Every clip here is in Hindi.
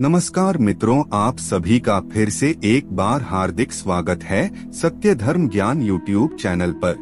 नमस्कार मित्रों, आप सभी का फिर से एक बार हार्दिक स्वागत है सत्य धर्म ज्ञान यूट्यूब चैनल पर।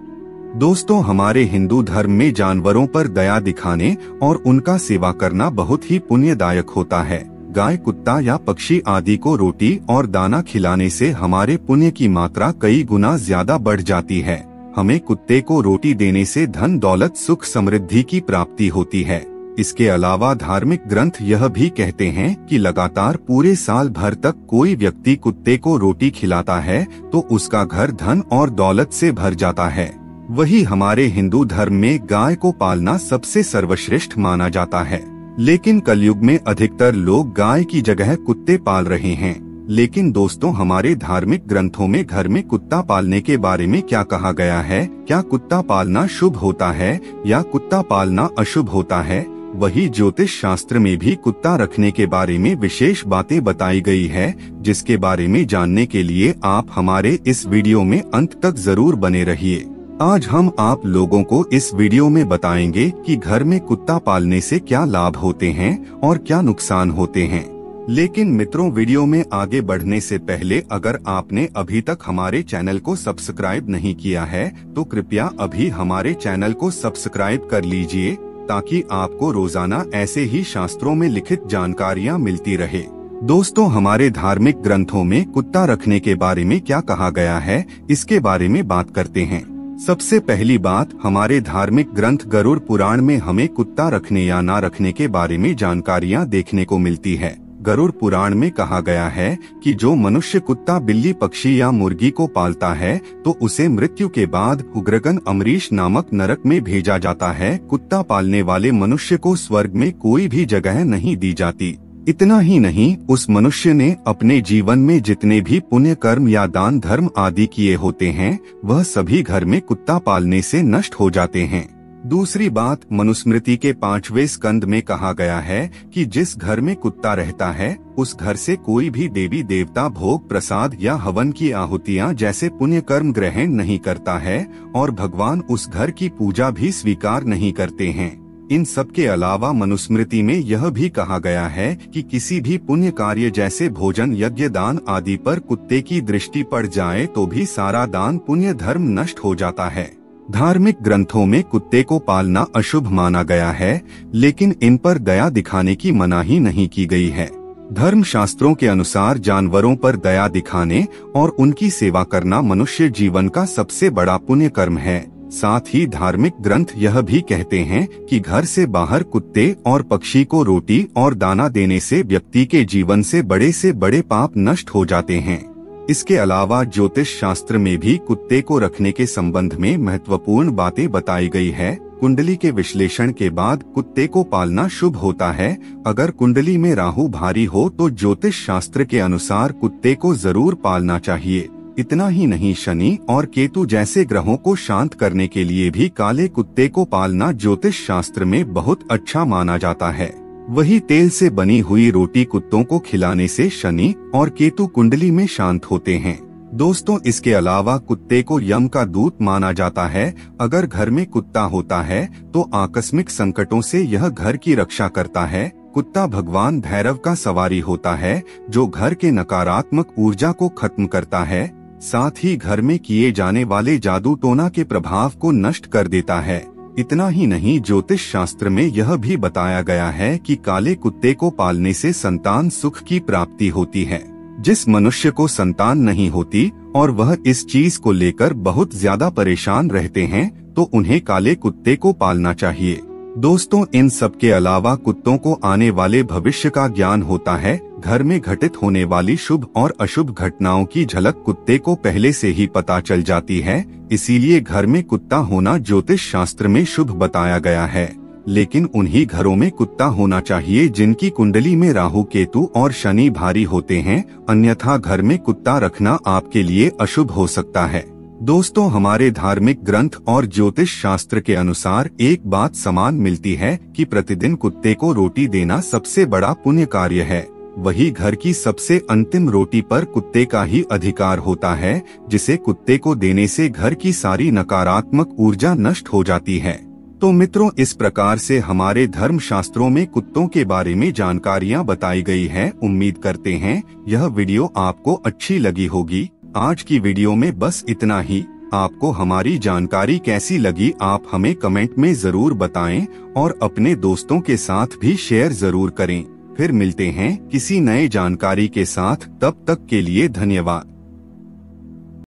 दोस्तों, हमारे हिंदू धर्म में जानवरों पर दया दिखाने और उनका सेवा करना बहुत ही पुण्यदायक होता है। गाय, कुत्ता या पक्षी आदि को रोटी और दाना खिलाने से हमारे पुण्य की मात्रा कई गुना ज़्यादा बढ़ जाती है। हमें कुत्ते को रोटी देने से धन, दौलत, सुख समृद्धि की प्राप्ति होती है। इसके अलावा धार्मिक ग्रंथ यह भी कहते हैं कि लगातार पूरे साल भर तक कोई व्यक्ति कुत्ते को रोटी खिलाता है तो उसका घर धन और दौलत से भर जाता है। वही हमारे हिंदू धर्म में गाय को पालना सबसे सर्वश्रेष्ठ माना जाता है। लेकिन कलयुग में अधिकतर लोग गाय की जगह कुत्ते पाल रहे हैं। लेकिन दोस्तों, हमारे धार्मिक ग्रंथों में घर में कुत्ता पालने के बारे में क्या कहा गया है? क्या कुत्ता पालना शुभ होता है, या कुत्ता पालना अशुभ होता है? वही ज्योतिष शास्त्र में भी कुत्ता रखने के बारे में विशेष बातें बताई गई है, जिसके बारे में जानने के लिए आप हमारे इस वीडियो में अंत तक ज़रूर बने रहिए। आज हम आप लोगों को इस वीडियो में बताएँगे कि घर में कुत्ता पालने से क्या लाभ होते हैं और क्या नुकसान होते हैं। लेकिन मित्रों, वीडियो में आगे बढ़ने से पहले अगर आपने अभी तक हमारे चैनल को सब्सक्राइब नहीं किया है तो कृपया अभी हमारे चैनल को सब्सक्राइब कर लीजिए ताकि आपको रोज़ाना ऐसे ही शास्त्रों में लिखित जानकारियाँ मिलती रहे। दोस्तों, हमारे धार्मिक ग्रंथों में कुत्ता रखने के बारे में क्या कहा गया है, इसके बारे में बात करते हैं। सबसे पहली बात, हमारे धार्मिक ग्रंथ गरुड़ पुराण में हमें कुत्ता रखने या ना रखने के बारे में जानकारियाँ देखने को मिलती है। गरुड़ पुराण में कहा गया है कि जो मनुष्य कुत्ता, बिल्ली, पक्षी या मुर्गी को पालता है तो उसे मृत्यु के बाद उग्रगन अमरीश नामक नरक में भेजा जाता है। कुत्ता पालने वाले मनुष्य को स्वर्ग में कोई भी जगह नहीं दी जाती। इतना ही नहीं, उस मनुष्य ने अपने जीवन में जितने भी पुण्य कर्म या दान धर्म आदि किए होते हैं, वह सभी घर में कुत्ता पालने से नष्ट हो जाते हैं। दूसरी बात मनुस्मृति के पांचवे स्कंद में कहा गया है कि जिस घर में कुत्ता रहता है, उस घर से कोई भी देवी देवता भोग प्रसाद या हवन की आहुतियाँ जैसे पुण्य कर्म ग्रहण नहीं करता है और भगवान उस घर की पूजा भी स्वीकार नहीं करते हैं। इन सब के अलावा मनुस्मृति में यह भी कहा गया है कि किसी भी पुण्य कार्य जैसे भोजन, यज्ञ, दान आदि पर कुत्ते की दृष्टि पड़ जाए तो भी सारा दान पुण्य धर्म नष्ट हो जाता है। धार्मिक ग्रंथों में कुत्ते को पालना अशुभ माना गया है, लेकिन इन पर दया दिखाने की मनाही नहीं की गई है। धर्म शास्त्रों के अनुसार जानवरों पर दया दिखाने और उनकी सेवा करना मनुष्य जीवन का सबसे बड़ा पुण्य कर्म है। साथ ही धार्मिक ग्रंथ यह भी कहते हैं कि घर से बाहर कुत्ते और पक्षी को रोटी और दाना देने से व्यक्ति के जीवन से बड़े से बड़े पाप नष्ट हो जाते हैं। इसके अलावा ज्योतिष शास्त्र में भी कुत्ते को रखने के संबंध में महत्वपूर्ण बातें बताई गई है। कुंडली के विश्लेषण के बाद कुत्ते को पालना शुभ होता है। अगर कुंडली में राहु भारी हो तो ज्योतिष शास्त्र के अनुसार कुत्ते को ज़रूर पालना चाहिए। इतना ही नहीं, शनि और केतु जैसे ग्रहों को शांत करने के लिए भी काले कुत्ते को पालना ज्योतिष शास्त्र में बहुत अच्छा माना जाता है। वही तेल से बनी हुई रोटी कुत्तों को खिलाने से शनि और केतु कुंडली में शांत होते हैं। दोस्तों, इसके अलावा कुत्ते को यम का दूत माना जाता है। अगर घर में कुत्ता होता है तो आकस्मिक संकटों से यह घर की रक्षा करता है। कुत्ता भगवान भैरव का सवारी होता है, जो घर के नकारात्मक ऊर्जा को खत्म करता है। साथ ही घर में किए जाने वाले जादू टोना के प्रभाव को नष्ट कर देता है। इतना ही नहीं ज्योतिष शास्त्र में यह भी बताया गया है कि काले कुत्ते को पालने से संतान सुख की प्राप्ति होती है। जिस मनुष्य को संतान नहीं होती, और वह इस चीज़ को लेकर बहुत ज़्यादा परेशान रहते हैं तो उन्हें काले कुत्ते को पालना चाहिए। दोस्तों, इन सब के अलावा कुत्तों को आने वाले भविष्य का ज्ञान होता है। घर में घटित होने वाली शुभ और अशुभ घटनाओं की झलक कुत्ते को पहले से ही पता चल जाती है। इसीलिए घर में कुत्ता होना ज्योतिष शास्त्र में शुभ बताया गया है। लेकिन उन्हीं घरों में कुत्ता होना चाहिए जिनकी कुंडली में राहु, केतु और शनि भारी होते हैं, अन्यथा घर में कुत्ता रखना आपके लिए अशुभ हो सकता है। दोस्तों, हमारे धार्मिक ग्रंथ और ज्योतिष शास्त्र के अनुसार एक बात समान मिलती है कि प्रतिदिन कुत्ते को रोटी देना सबसे बड़ा पुण्य कार्य है। वही घर की सबसे अंतिम रोटी पर कुत्ते का ही अधिकार होता है, जिसे कुत्ते को देने से घर की सारी नकारात्मक ऊर्जा नष्ट हो जाती है। तो मित्रों, इस प्रकार से हमारे धर्म शास्त्रों में कुत्तों के बारे में जानकारियाँ बताई गई है। उम्मीद करते हैं, यह वीडियो आपको अच्छी लगी होगी। आज की वीडियो में बस इतना ही। आपको हमारी जानकारी कैसी लगी, आप हमें कमेंट में ज़रूर बताएँ और अपने दोस्तों के साथ भी शेयर ज़रूर करें। फिर मिलते हैं किसी नए जानकारी के साथ तब तक के लिए धन्यवाद।